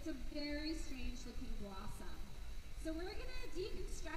It's a very strange looking blossom. So we're gonna deconstruct